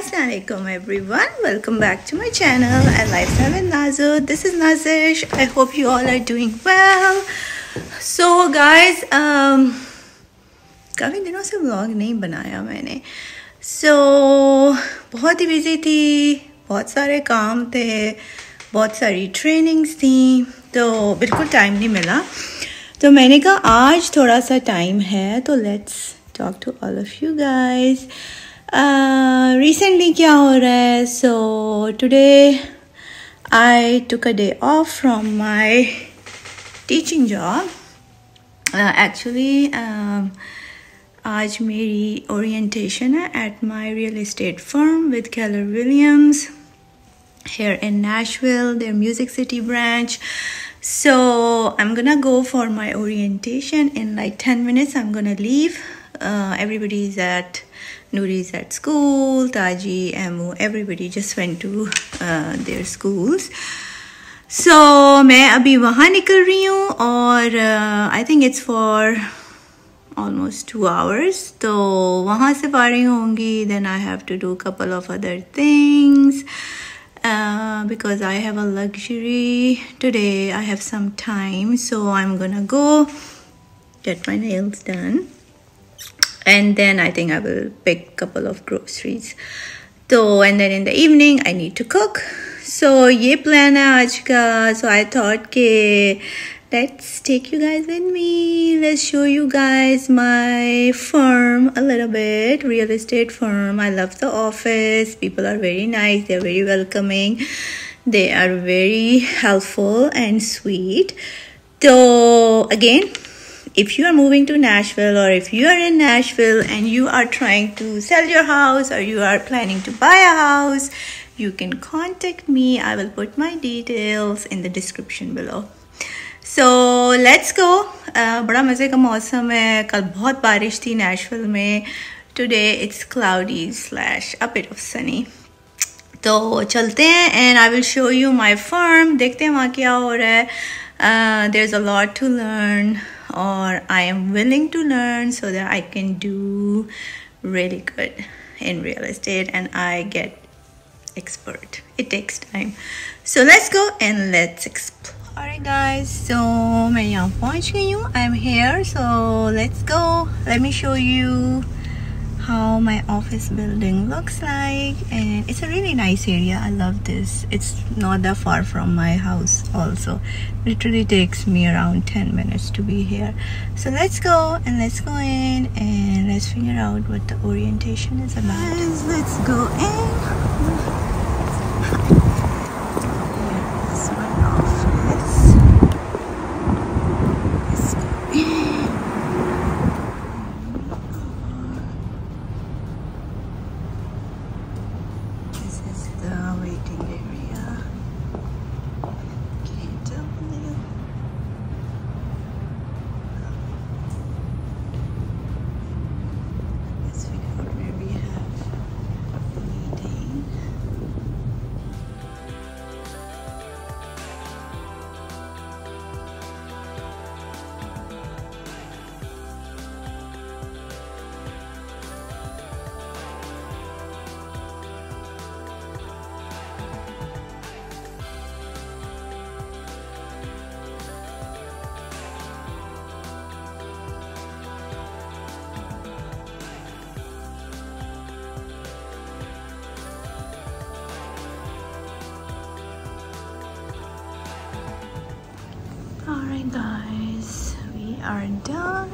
Assalamualaikum everyone. Welcome back to my channel and Lifestyle with Nazu. This is Nazish. I hope you all are doing well. So guys, um, काफ़ी दिनों से vlog नहीं बनाया मैंने सो so, बहुत ही busy थी बहुत सारे काम थे बहुत सारी ट्रेनिंग्स थी तो बिल्कुल टाइम नहीं मिला तो मैंने कहा आज थोड़ा सा टाइम है तो let's talk to all of you guys recently क्या हो रहा है so today I took a day off from my teaching job actually आज मेरी ओरिएंटेशन है at my real estate firm with Keller Williams here in Nashville, their Music City branch. So I'm gonna go for my orientation in like 10 minutes. I'm gonna leave. Uh, everybody's at Nuri's at school, Taji, Amu, everybody just went to uh, their schools. So मैं अभी वहाँ निकल रही हूँ और आई think it's for almost two hours तो वहाँ से फारिग होंगी then I have to do a couple of other things uh, because I have a luxury today I have some time so I'm gonna go get my nails done and then I think I will pick a couple of groceries. So and then in the evening I need to cook. So ye plan hai aaj ka. So I thought ke let's take you guys with me. Let's show you guys my firm a little bit. Real estate firm. I love the office. People are very nice. They're very welcoming. They are very helpful and sweet. So again, if you are moving to Nashville or if you are in Nashville and you are trying to sell your house or you are planning to buy a house, you can contact me. I will put my details in the description below. So let's go. Uh, बड़ा मज़े का मौसम है कल बहुत बारिश थी Nashville में today it's cloudy slash a bit of sunny तो चलते हैं and I will show you my firm देखते हैं वहाँ क्या हो रहा है there is a lot to learn or I am willing to learn so that I can do really good in real estate and I get expert. It takes time. So let's go and let's explore. Alright guys, so मैं यहाँ पहुँच गई हूँ. I'm here, so let's go. Let me show you how my office building looks like and it's a really nice area. I love this. It's not that far from my house also. Literally takes me around 10 minutes to be here. So let's go and let's go in and let's figure out what the orientation is about. Guys let's go in Alright guys, we are done.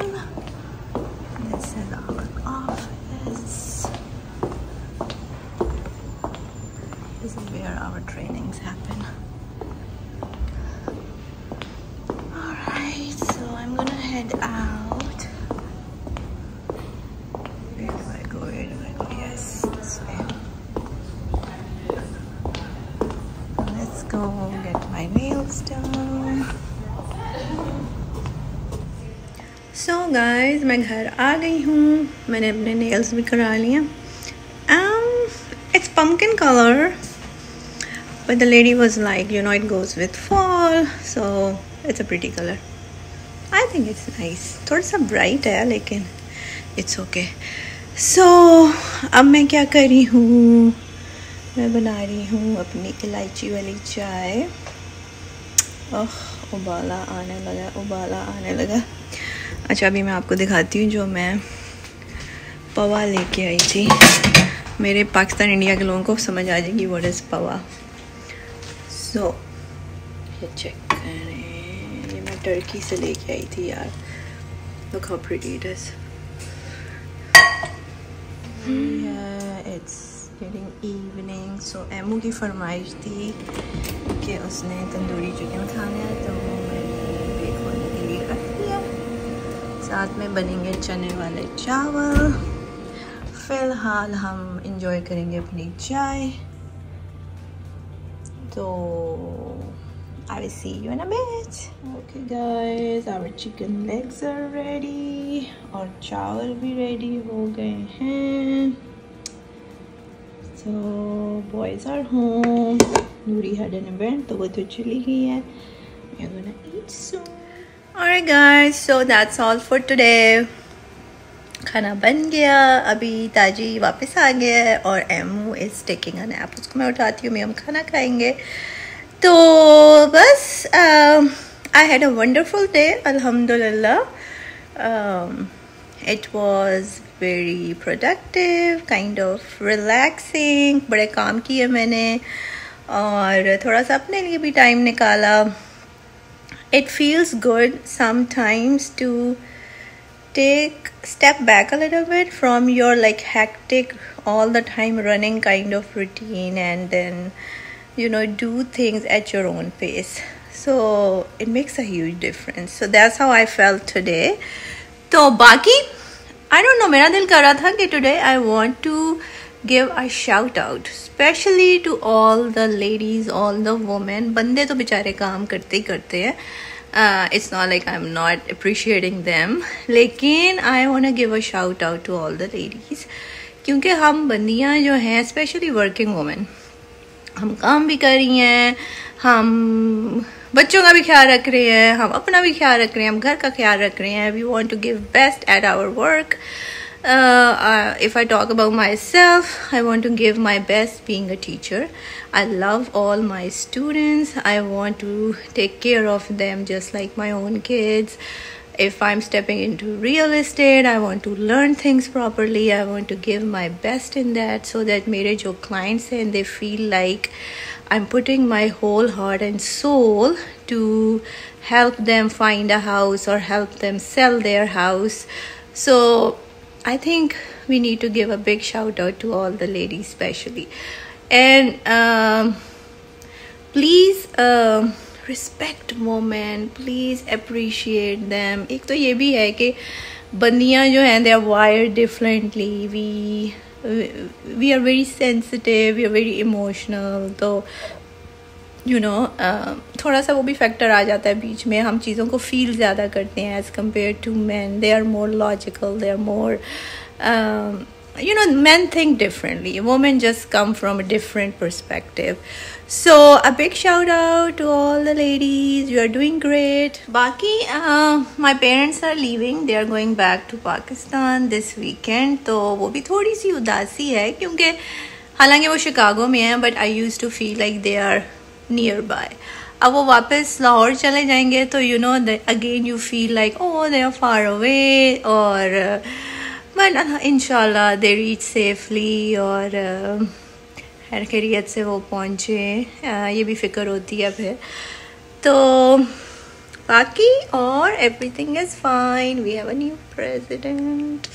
This is our office. This is where our trainings happen. So so guys मैं घर आ गई हूँ। मैंने अपने nails भी करा लिए। It's pumpkin colour but the lady was like, you know, it goes with fall, so it's a pretty color. I think it's nice. थोड़ा सा ब्राइट है, लेकिन इट्स ओके सो अब मैं क्या कर रही हूँ? मैं बना रही हूँ अपनी इलायची वाली चाय। ओह, उबाला आने लगा, उबाला आने लगा। अच्छा अभी मैं आपको दिखाती हूँ जो मैं पवा लेके आई थी। मेरे पाकिस्तान, इंडिया के लोगों को समझ आ जाएगी वट इज़ पवा। सो ये चेक करें। ये मैं टर्की से लेके आई थी यार। Look how pretty it is it's getting evening so emu की फरमाइश थी कि उसने तंदूरी चिकन खाना है तो साथ में बनेंगे चने वाले चावल। फ़िलहाल हम इंजॉय करेंगे अपनी चाय। तो I will see you in a bit okay guys our chicken legs are ready और चावल भी रेडी हो गए हैं। So boys are home Noori had an event तो वो तो चली गई है। I am gonna eat soon Alright guys, so that's all for today. खाना बन गया अभी ताजी वापस आ गया है और एमू इज़ टेकिंग अ नैप उसको मैं उठाती हूँ हम खाना खाएँगे। तो बस I had a wonderful day अल्हम्दुलिल्लाह। It was very productive kind of relaxing बड़े काम किए मैंने और थोड़ा सा अपने लिए भी टाइम निकाला। it feels good sometimes to take step back a little bit from your like hectic all the time running kind of routine and then you know do things at your own pace. So it makes a huge difference. So that's how i felt today. so baki i don't know mera dil kar raha tha ki today i want to give a shout out especially to all the ladies all the women bande to bichare kaam karte hi karte hain uh, it's not like I'm not appreciating them लेकिन want to give a shout out to all the ladies क्योंकि हम बंदियाँ जो हैं specially working women हम काम भी कर रही हैं हम बच्चों का भी ख्याल रख रहे हैं हम अपना भी ख्याल रख रहे हैं हम घर का ख्याल रख रहे हैं we want to give best at our work Uh, uh, if I talk about myself, I want to give my best being a teacher. I love all my students. I want to take care of them just like my own kids if i'm stepping into real estate i want to learn things properly i want to give my best in that so that mere jo clients and they feel like i'm putting my whole heart and soul to help them find a house or help them sell their house so i think we need to give a big shout out to all the ladies especially and um, please um, respect moment please appreciate them एक तो ये भी है कि बंदियाँ जो हैं they are wired differently we we are very sensitive we are very emotional तो You know uh, थोड़ा सा वो भी फैक्टर आ जाता है बीच में। हम चीज़ों को फील ज़्यादा करते हैं as compare to man they are more logical they are more you know man think differently women just come from a different perspective so a big shout out to all the ladies you are doing great बाकी my parents are living they are going back to Pakistan this weekend तो वो भी थोड़ी सी उदासी है क्योंकि हालाँकि वो शिकागो में हैं but I use to feel like they are near by अब वो वापस लाहौर चले जाएँगे तो you know again you feel like oh they are far away और uh, but in they reach safely और खैर खैरियत से वो पहुँचे। ये भी फ़िक्र होती है फिर तो बाकी और everything is fine we have a new president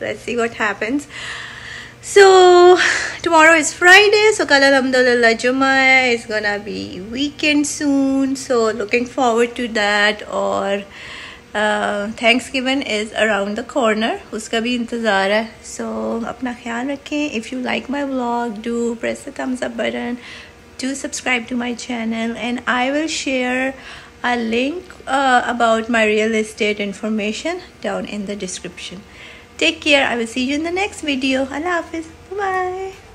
let's see what happens. So tomorrow is friday so kal alhamdulillah Juma is gonna be weekend soon. So looking forward to that. Or uh, thanksgiving is around the corner. Uska bhi intezar hai. So apna khayal rakhein. If you like my vlog do press the thumbs up button. Do subscribe to my channel. And i will share a link uh, about my real estate information down in the description. Take care. I will see you in the next video. Allah hafiz. Bye bye